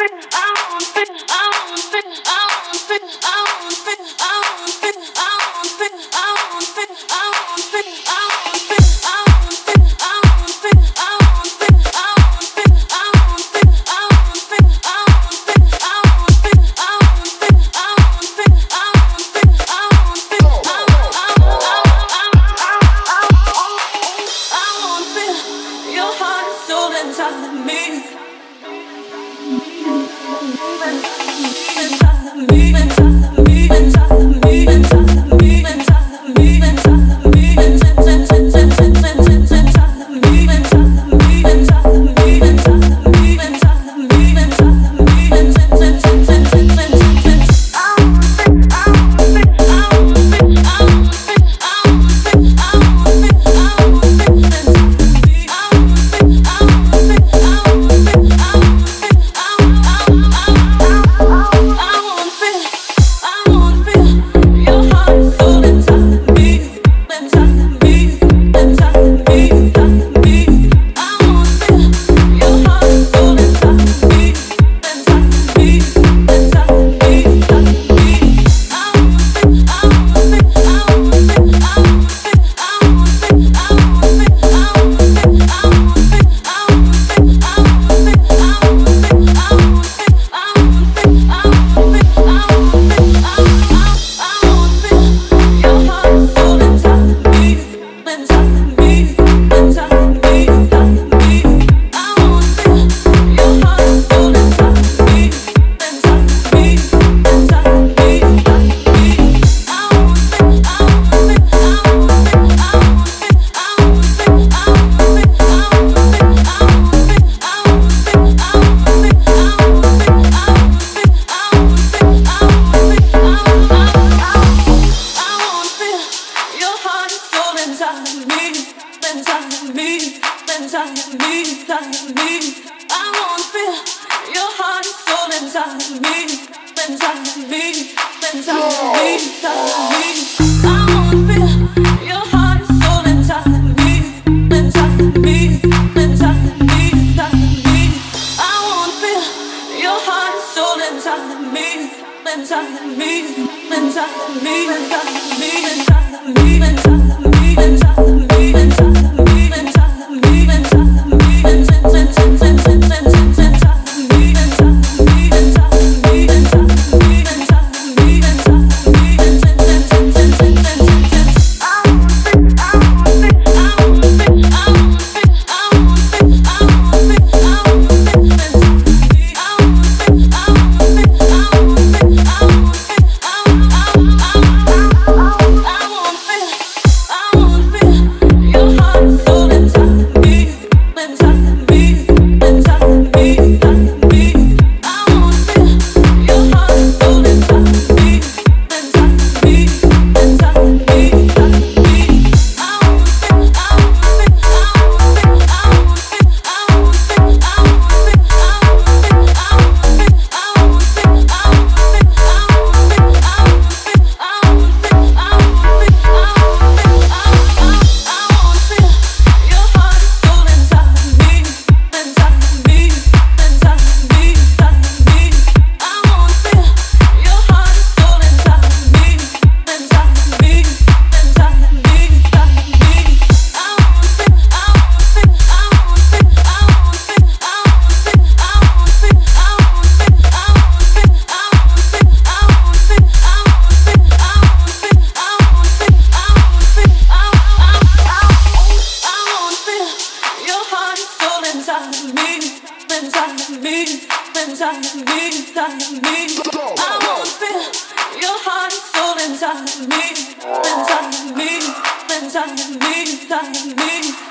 I want to, I want to, I want to, I want to, I want to. us. inside me, inside me, inside me, inside me, inside me, inside me. inside me, inside me, inside me, inside me.